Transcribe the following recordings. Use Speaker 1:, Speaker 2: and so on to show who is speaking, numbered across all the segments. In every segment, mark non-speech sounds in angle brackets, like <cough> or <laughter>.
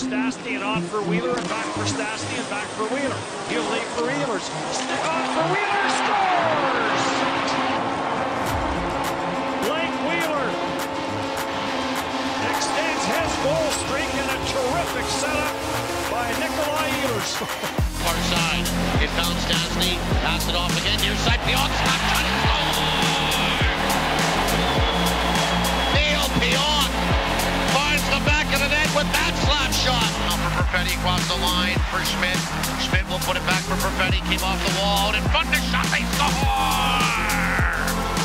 Speaker 1: Stastny and on for Wheeler and back for Stastny and back for Wheeler. He'll lead for Wheelers. On for Wheeler, scores! Blake Wheeler extends his goal streak in a terrific setup by Nikolai Ehlers. <laughs>
Speaker 2: Far side. It found Stastny. Pass it off again. Near side. Beyond slap Perfetti across the line for Schmidt. Schmidt will put it back for Perfetti. Came off the wall. And in front of shot. They score!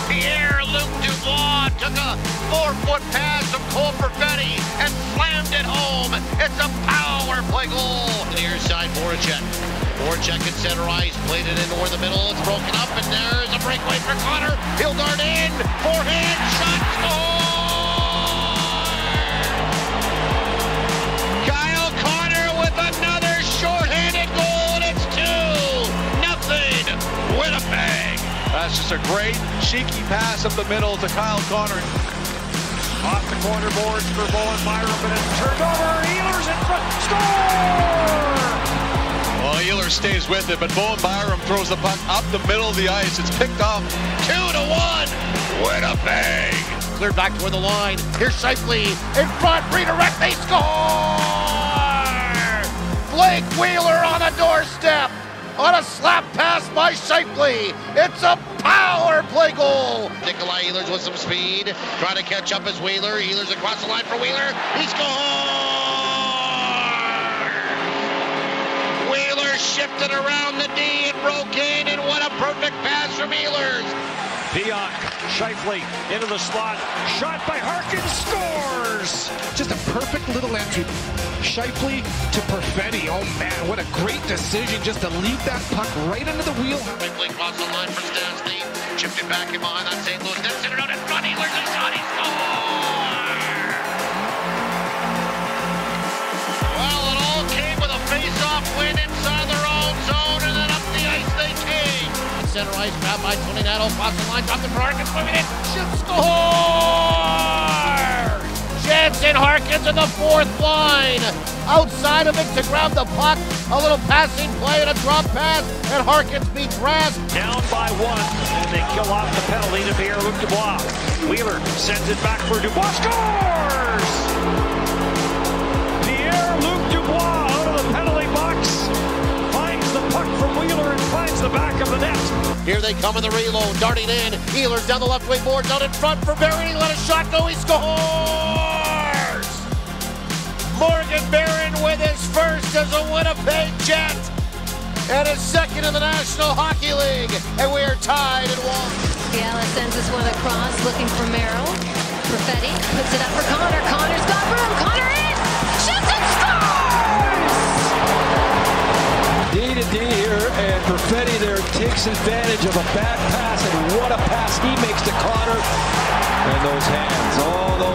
Speaker 2: Pierre Luc Dubois took a four-foot pass from Cole Perfetti and slammed it home. It's a power play goal. The near side, Voracek. Voracek at center ice, played it in toward the middle. It's broken up, and there's a breakaway for Connor. He'll Winnipeg.
Speaker 3: That's just a great cheeky pass up the middle to Kyle Connor.
Speaker 1: Off the corner boards for Bowen Byram, but it's turned over. Ehlers in front. Score!
Speaker 3: Well, Ehlers stays with it, but Bowen Byram throws the puck up the middle of the ice. It's picked off.
Speaker 2: Two to one. Winnipeg. Cleared back toward the line. Here's Scheifele in front. Redirect. They score. Blake Wheeler on a doorstep. On a slap pass by Scheifele. It's a power play goal. Nikolai Ehlers with some speed. Trying to catch up as Wheeler. Ehlers across the line for Wheeler. He scores. Wheeler shifted around the D and broke in. And what a perfect pass from Ehlers.
Speaker 1: Pionk, Scheifele into the slot. Shot by Harkins, scores!
Speaker 4: Just a perfect little entry. Shifley to Perfetti. Oh man, what a great decision just to leave that puck right into the wheel.
Speaker 2: Quickly across the line for Stastny. Chipped it back in behind that St. Louis net. Sent it out in front. Ehlers a shot. He scores! Well, it all came with a face-off win Center ice grabbed by Toninato. Across the line. Dropped for Harkins. Moving in. Shoot. Score! Jansen Harkins in the fourth line. Outside of it to grab the puck. A little passing play and a drop pass. And Harkins beats Rask.
Speaker 1: Down by one, and they kill off the penalty to Pierre-Luc Dubois. Wheeler sends it back for Dubois, scores! Pierre-Luc Dubois
Speaker 2: Here they come in the reload. Darting in. Ehlers down the left wing boards. Out in front for Barron. Let a shot go. He scores! Morgan Barron with his first as a Winnipeg Jet. And his second in the National Hockey League. And we are tied at one.
Speaker 5: Fiala sends this one across, looking for Merrill. Perfetti puts it up for Connor.
Speaker 6: There takes advantage of a bad pass, and what a pass he makes to Connor. And those hands, all those.